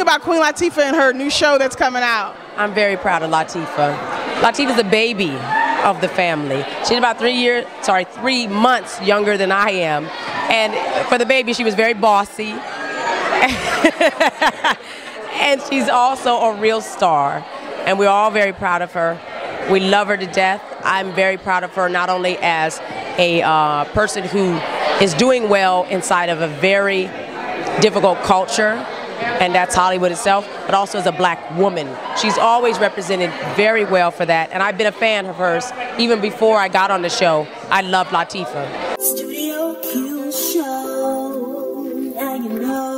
about Queen Latifah and her new show that's coming out? I'm very proud of Latifah. Latifah's a baby of the family. She's about three years, sorry, three months younger than I am. And for the baby, she was very bossy. and she's also a real star. And we're all very proud of her. We love her to death. I'm very proud of her not only as a uh, person who is doing well inside of a very difficult culture, and that's Hollywood itself, but also as a black woman. She's always represented very well for that, and I've been a fan of hers even before I got on the show. I love Latifah. Studio Q Show, now you know.